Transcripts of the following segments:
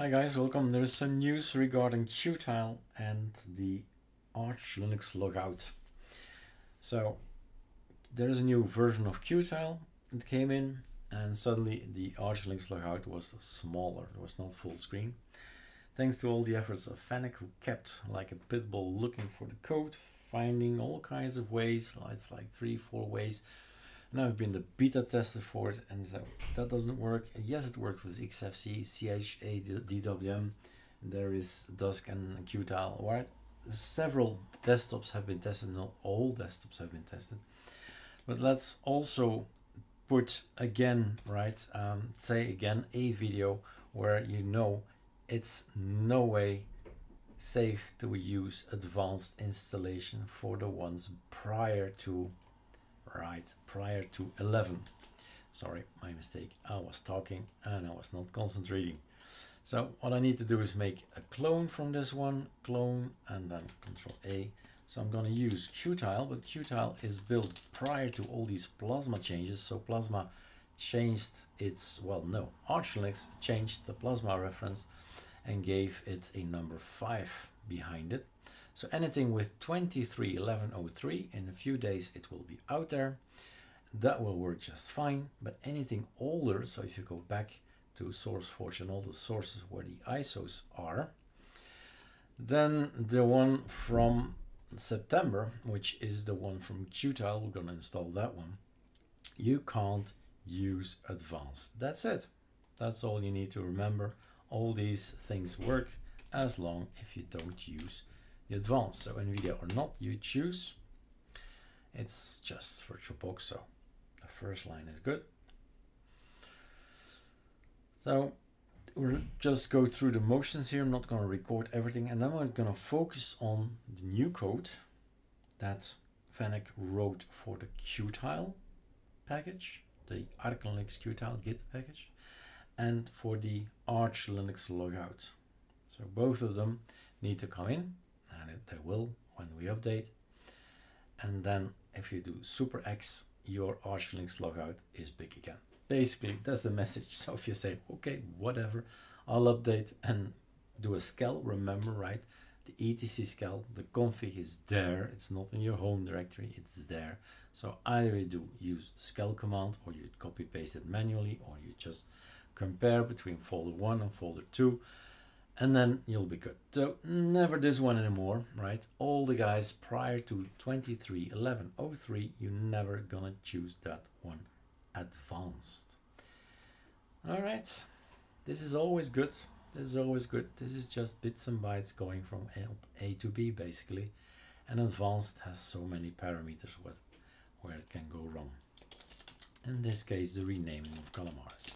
Hi guys, welcome. There is some news regarding Qtile and the Arch Linux logout. So there is a new version of Qtile that came in and suddenly the Arch Linux logout was smaller, it was not full screen. Thanks to all the efforts of Fennec who kept like a pit bull looking for the code, finding all kinds of ways, like, like three, four ways now I've been the beta tester for it and so that doesn't work. And Yes, it works with XFCE, CHA, DWM. There is Dusk and Qtile. Right? Several desktops have been tested, not all desktops have been tested. But let's also put again, right, um, say again a video where you know it's no way safe to use advanced installation for the ones prior to right prior to 11 sorry my mistake. I was talking and I was not concentrating. So what I need to do is make a clone from this one clone and then control A. So I'm going to use Qtile but Qtile is built prior to all these plasma changes. So plasma changed its well no Arch Linux changed the plasma reference and gave it a number 5 behind it so anything with 231103, in a few days it will be out there. That will work just fine, but anything older, so if you go back to SourceForge and all the sources where the ISOs are, then the one from September, which is the one from Qtile, we're gonna install that one, you can't use advanced. That's it. That's all you need to remember. All these things work as long if you don't use the advanced. So NVIDIA or not, you choose. It's just VirtualBox, so the first line is good. So we'll just go through the motions here. I'm not going to record everything. And then we're going to focus on the new code that Fennec wrote for the Qtile package, the Arch Linux Qtile Git package, and for the Arch Linux logout. So both of them need to come in they will when we update. And then if you do super X, your Arch Linux logout is big again. Basically, that's the message. So if you say, okay, whatever, I'll update and do a skel, remember, right? The etc skel, the config is there. It's not in your home directory, it's there. So either you do use the skel command or you copy paste it manually or you just compare between folder one and folder two and then you'll be good. So never this one anymore, right? All the guys prior to 23, 11, 03, you're never gonna choose that one advanced. All right, this is always good. This is always good. This is just bits and bytes going from A to B basically. And advanced has so many parameters with, where it can go wrong. In this case, the renaming of Calamares.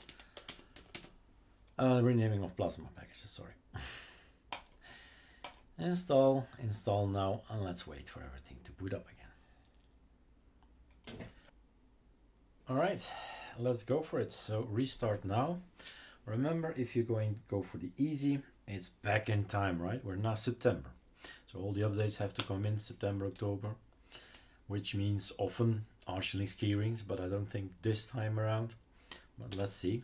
Uh, renaming of plasma packages, sorry. install, install now, and let's wait for everything to boot up again. All right, let's go for it. So restart now. Remember, if you're going go for the easy, it's back in time, right? We're now September. So all the updates have to come in September, October, which means often Arch Linux keyrings, but I don't think this time around. But let's see.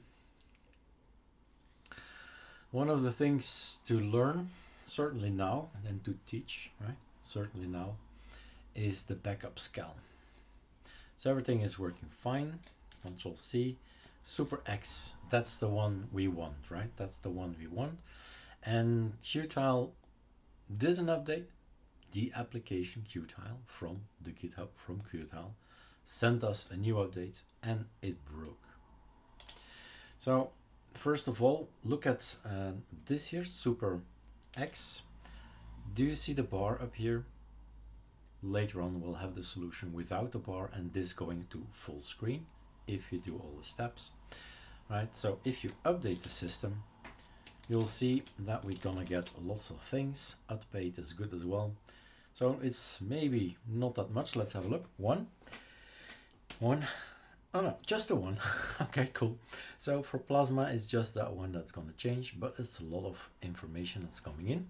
One of the things to learn certainly now and to teach, right? Certainly now is the backup skel. So everything is working fine. Control C, Super X, that's the one we want, right? That's the one we want. And Qtile did an update. The application Qtile from the GitHub from Qtile sent us a new update and it broke. So first of all, look at uh, this here, Super X. Do you see the bar up here? Later on we'll have the solution without the bar and this going to full screen if you do all the steps. Right, so if you update the system, you'll see that we're gonna get lots of things. Update is good as well. So it's maybe not that much. Let's have a look. One, one, oh no, just the one. okay, cool. So for Plasma, it's just that one that's gonna change, but it's a lot of information that's coming in.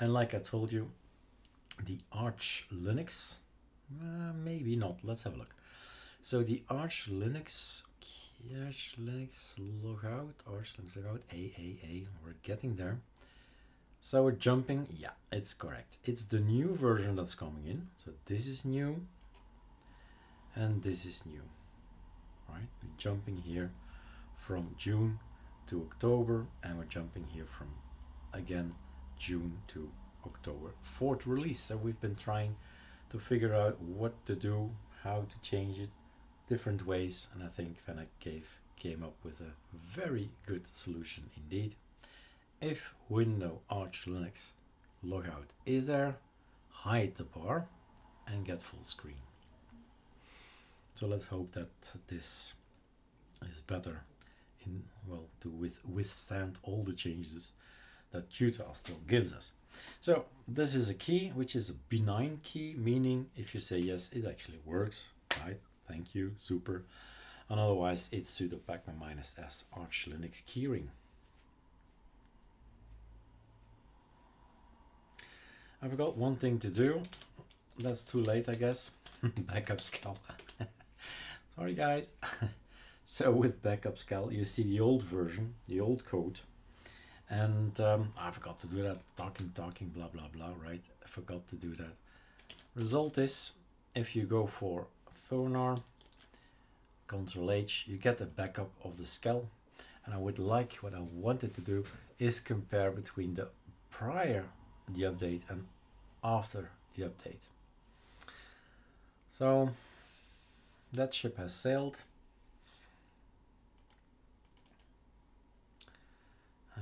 And like I told you, the Arch Linux, uh, maybe not. Let's have a look. So the Arch Linux Arch Linux logout, Arch Linux logout, AAA, we're getting there. So we're jumping, yeah, it's correct. It's the new version that's coming in. So this is new and this is new, right? We're jumping here from June to October and we're jumping here from again June to October. Fourth release. So we've been trying to figure out what to do, how to change it, different ways, and I think Fennec gave came up with a very good solution indeed. If window Arch Linux logout is there, hide the bar and get full screen. So let's hope that this is better in well to with withstand all the changes that Qtile still gives us. So this is a key which is a benign key, meaning if you say yes, it actually works, right? Thank you, super. And otherwise it's sudo pacman minus s arch linux keyring. I forgot one thing to do. That's too late, I guess. backup skel. Sorry, guys. so with backup skel, you see the old version, the old code. And um, I forgot to do that. Talking, talking, blah, blah, blah, right? I forgot to do that. Result is, if you go for Thunar, Control H, you get a backup of the skel. And I would like, what I wanted to do is compare between the prior the update and after the update. So that ship has sailed.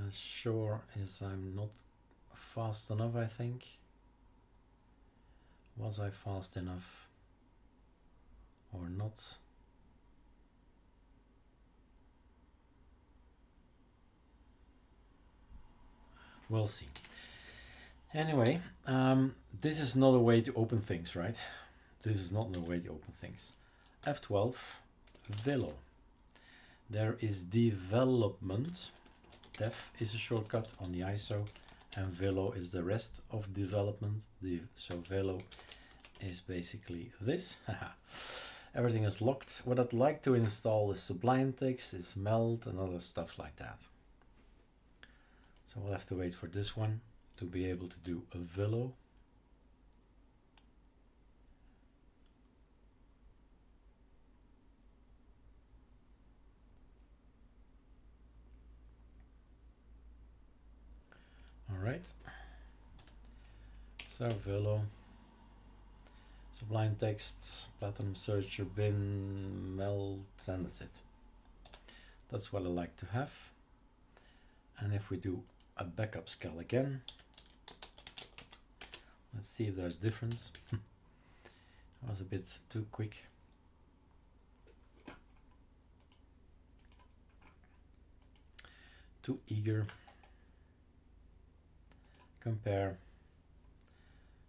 As sure as I'm not fast enough, I think. Was I fast enough or not? We'll see. Anyway, um, this is not a way to open things, right? This is not the way to open things. F12, Velo. There is development. Dev is a shortcut on the ISO and Velo is the rest of development. So Velo is basically this. Everything is locked. What I'd like to install is Sublime Text, is Meld and other stuff like that. So we'll have to wait for this one to be able to do a Velo. Right. So Velo, Sublime Text, Platinum Searcher, Bin, Meld, and that's it. That's what I like to have. And if we do a backup skel again, Let's see if there's difference. I was a bit too quick. Too eager. Compare.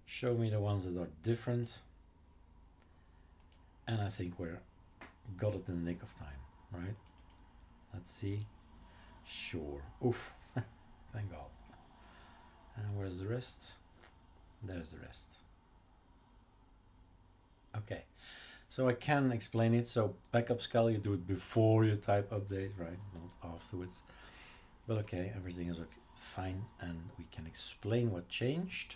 Show me the ones that are different. And I think we're got it in the nick of time, right? Let's see. Sure. Oof. Thank God. And where's the rest? there's the rest. Okay, so I can explain it. So backup skel you do it before you type update, right? Not afterwards. But okay, everything is okay, fine, and we can explain what changed.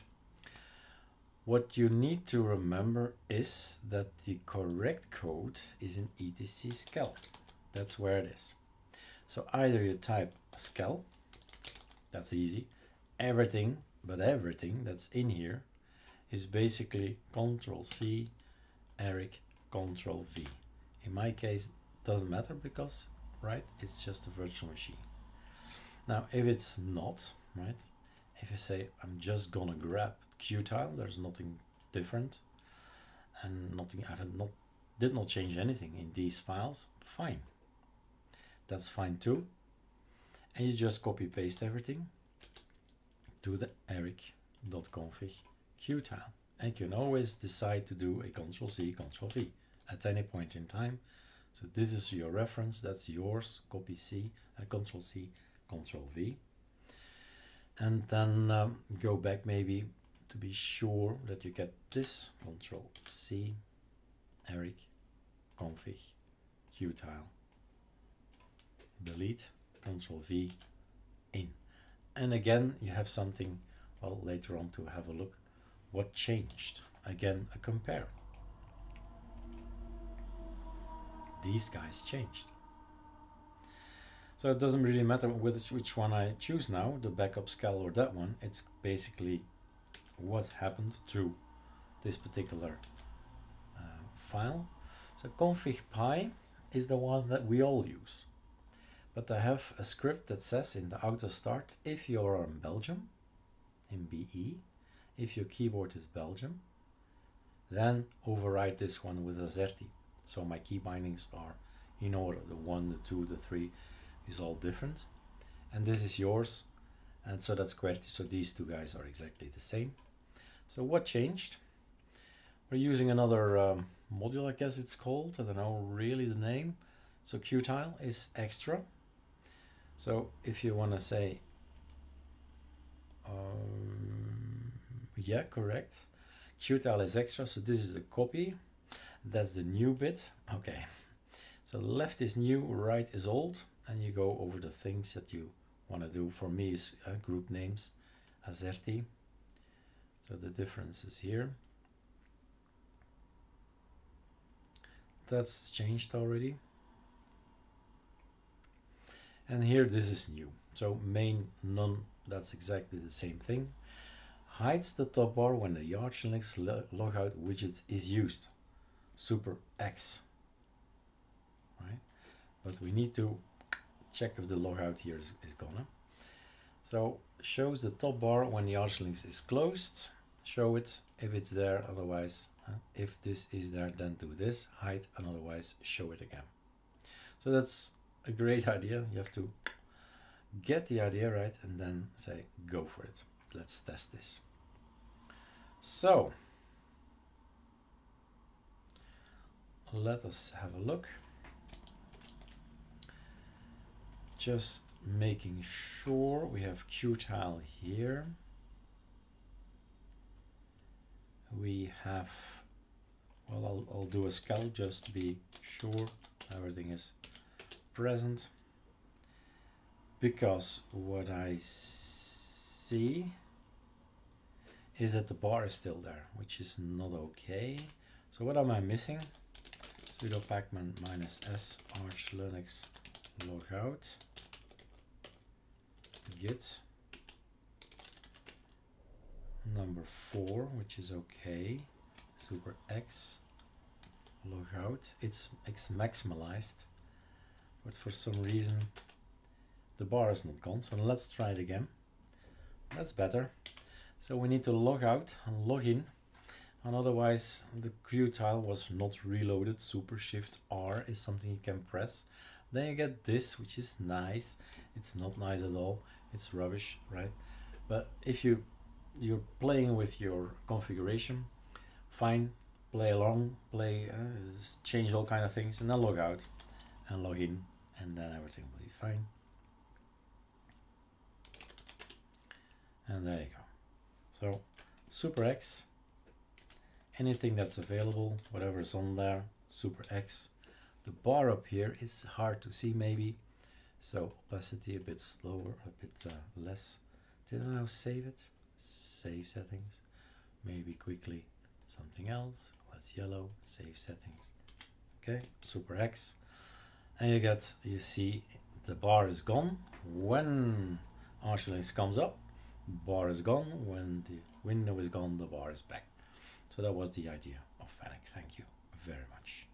What you need to remember is that the correct code is in etc skel. That's where it is. So either you type skel, that's easy, everything but everything that's in here is basically Control C, Erik, Control V. In my case, doesn't matter because, right, it's just a virtual machine. Now, if it's not, right, if I say I'm just gonna grab Qtile, there's nothing different, and nothing, I haven't not did not change anything in these files, fine. That's fine too. And you just copy paste everything to the eric.config qtile. And you can always decide to do a Control C, Control V at any point in time. So this is your reference, that's yours, copy C, Control C, Control V. And then um, go back maybe to be sure that you get this, Control C, Erik, config, qtile, delete, Control V, in. And again, you have something, well, later on to have a look. What changed? Again, a compare. These guys changed. So it doesn't really matter which, which one I choose now, the backup skel or that one. It's basically what happened to this particular uh, file. So config pi is the one that we all use. But I have a script that says in the auto start, if you're in Belgium, in BE, if your keyboard is Belgium, then override this one with Azerty. So my key bindings are in order, the one, the two, the three is all different. And this is yours, and so that's QWERTY, so these two guys are exactly the same. So what changed? We're using another um, module, I guess it's called, I don't know really the name. So Qtile is extra. So if you want to say, um, yeah, correct. Qtile is extra, so this is a copy. That's the new bit. Okay. So left is new, right is old, and you go over the things that you want to do. For me is uh, group names, Azerty. So the difference is here. That's changed already. And here this is new. So main none, that's exactly the same thing. Hides the top bar when the Arch Linux logout widget is used. Super X. Right? But we need to check if the logout here is, is gone. So shows the top bar when the Arch Linux is closed. Show it if it's there, otherwise if this is there then do this, hide and otherwise show it again. So that's a great idea. You have to get the idea right and then say go for it. Let's test this. So let us have a look. Just making sure we have Qtile here. We have, well, I'll, I'll do a skel just to be sure everything is present because what I see is that the bar is still there, which is not okay. So what am I missing? sudo pacman minus s arch linux logout git number four, which is okay. Super X logout. It's, it's maximalized but for some reason the bar is not gone. So let's try it again. That's better. So we need to log out and log in and otherwise the Qtile was not reloaded. Super Shift R is something you can press. Then you get this, which is nice. It's not nice at all. It's rubbish, right? But if you you're playing with your configuration, fine. Play along, play, uh, change all kind of things, and then log out and log in and then everything will be fine. And there you go. So Super X, anything that's available, whatever is on there, Super X. The bar up here is hard to see maybe, so opacity a bit slower, a bit uh, less. Did I now save it? Save settings, maybe quickly something else, less yellow, save settings. Okay, Super X. And you get you see the bar is gone. When Arch Linux comes up bar is gone. When the window is gone the bar is back. So that was the idea of Fennec. Thank you very much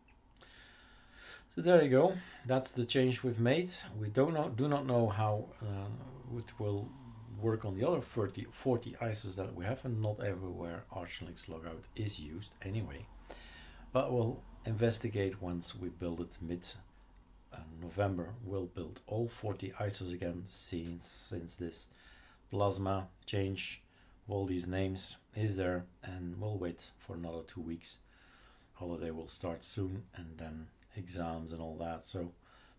so there you go. That's the change we've made. We don't know do not know how uh, it will work on the other 30 40 ISOs that we have and not everywhere Arch Linux logout is used anyway. But we'll investigate once we build it mid November. We'll build all 40 ISOs again since, since this plasma change all these names is there and we'll wait for another two weeks. Holiday will start soon and then exams and all that. So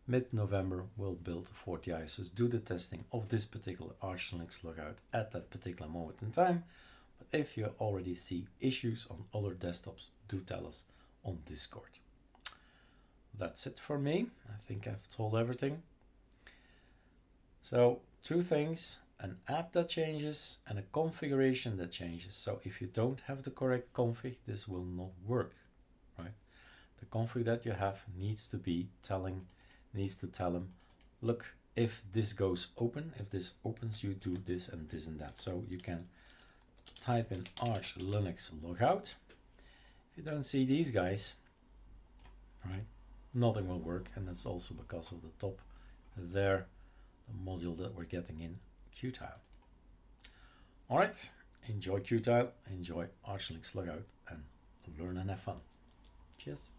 mid-November we'll build 40 ISOs, do the testing of this particular Arch Linux logout at that particular moment in time. But if you already see issues on other desktops, do tell us on Discord that's it for me. I think I've told everything. So two things, an app that changes and a configuration that changes. So if you don't have the correct config, this will not work? The config that you have needs to be telling, needs to tell them, look, if this goes open, if this opens, you do this and this and that. So you can type in Arch Linux logout. If you don't see these guys, right, nothing will work. And that's also because of the top there, the module that we're getting in Qtile. All right, enjoy Qtile, enjoy Arch Linux logout and learn and have fun. Cheers.